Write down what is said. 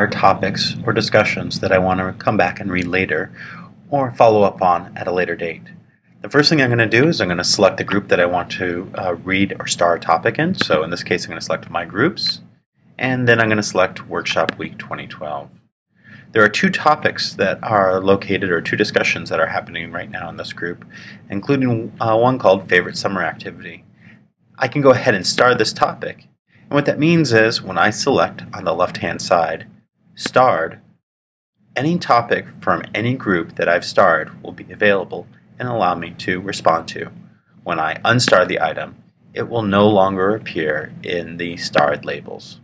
are topics or discussions that I want to come back and read later or follow up on at a later date. The first thing I'm going to do is I'm going to select the group that I want to uh, read or star a topic in. So in this case, I'm going to select my groups, and then I'm going to select Workshop Week 2012. There are two topics that are located, or two discussions that are happening right now in this group, including uh, one called Favorite Summer Activity. I can go ahead and star this topic. And what that means is when I select on the left hand side, starred, any topic from any group that I've starred will be available and allow me to respond to. When I unstar the item, it will no longer appear in the starred labels.